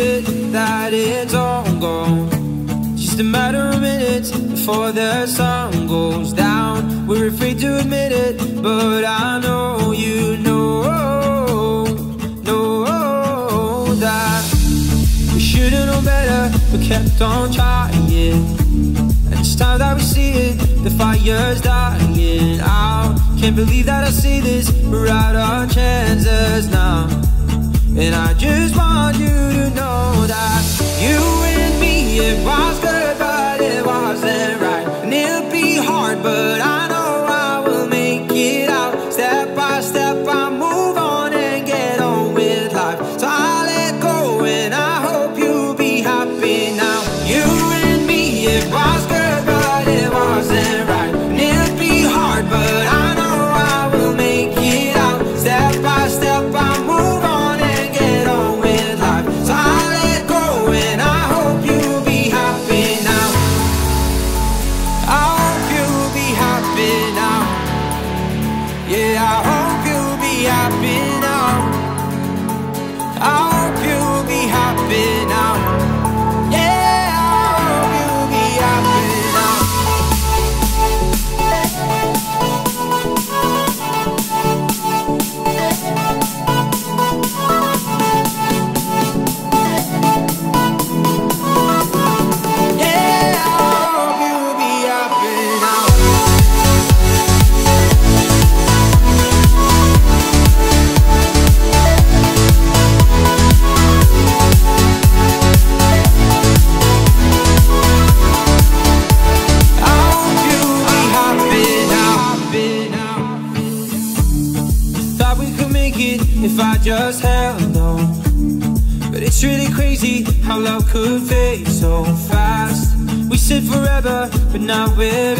it that it's all gone. Just a matter of minutes before the sun goes down. We're afraid to admit it, but I know you know, know that we should've known better, but kept on trying. And it's time that we see it, the fire's dying out. Can't believe that I see this, we're out our chances now. And I just want you to know that you and me, it was good, but it wasn't could fade so fast. We said forever, but now we're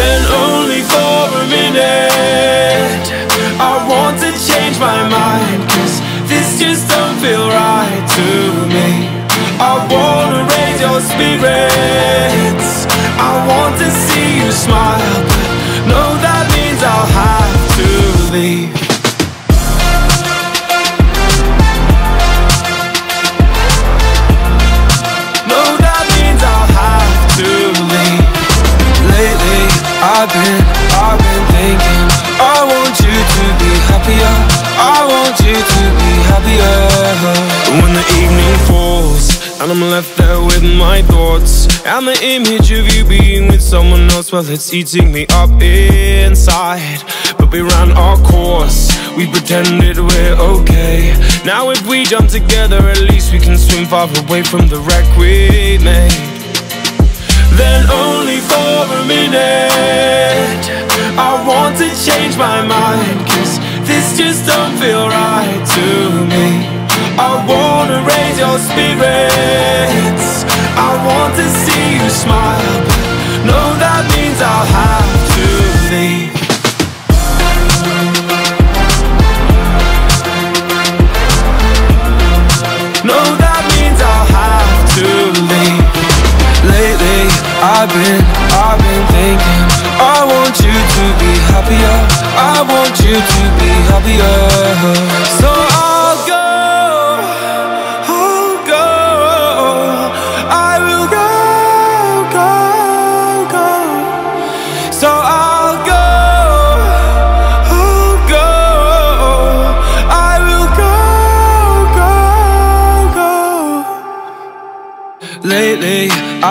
Then only for a minute I want to change my mind Cause this just don't feel right to me. I wanna raise your spirits. I want to see you smile And the image of you being with someone else. Well, it's eating me up inside. But we ran our course. We pretended we're okay. Now if we jump together At least we can swim far away from the wreck we made. Then only for a minute I want to change my mind. Cause this just don't feel right to me. I wanna raise your spirits. I want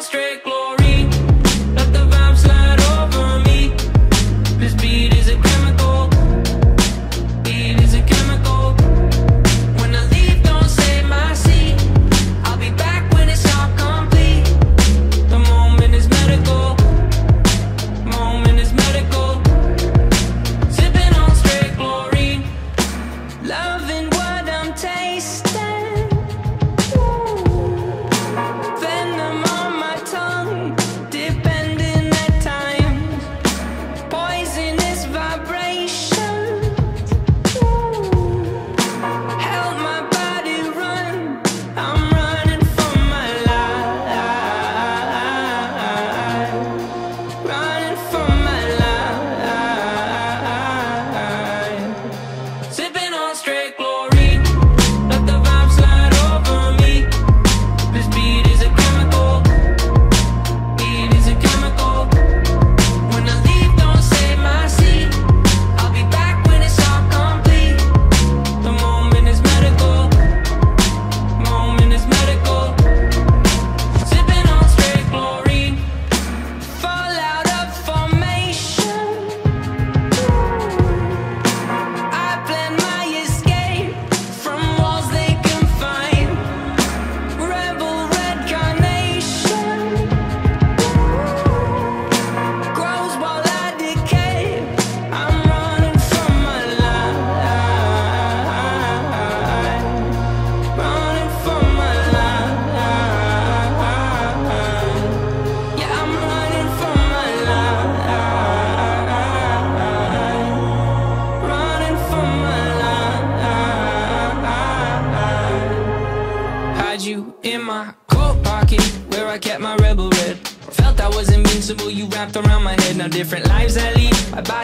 Strictly.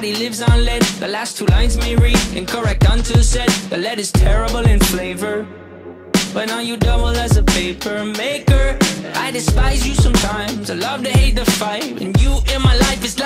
body lives on lead. The last two lines may read incorrect until said. The lead is terrible in flavor. But now you double as a paper maker I despise you sometimes. I love to hate the fight And you in my life is like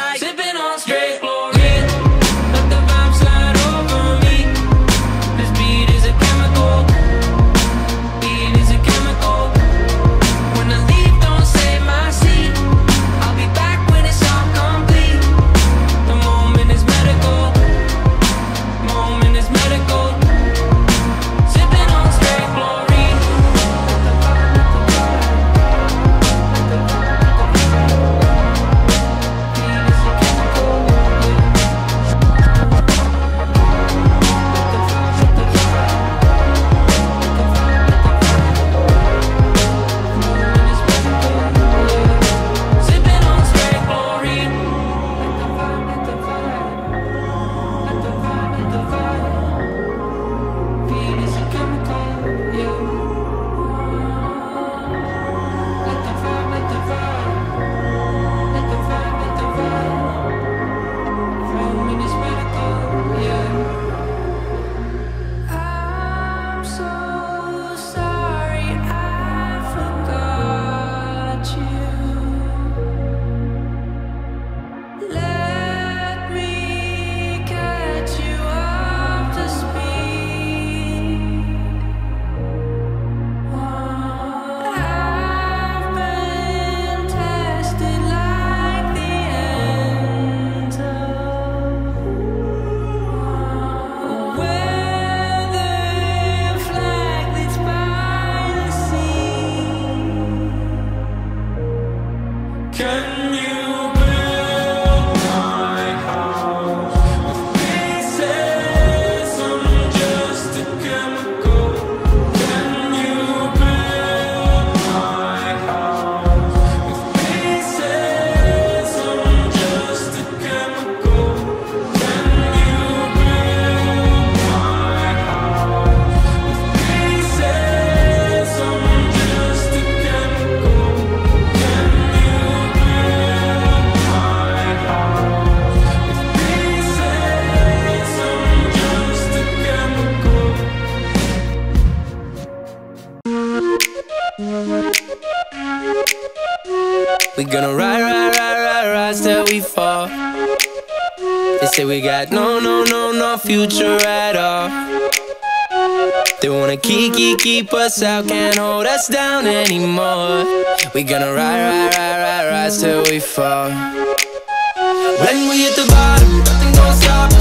We gonna ride, ride, ride, ride, ride till we fall. They say we got no, no, no, no future at all. They wanna keep, keep, keep us out, can't hold us down anymore. We gonna ride, ride, ride, ride, ride till we fall. When we hit the bottom, nothing gon' stop.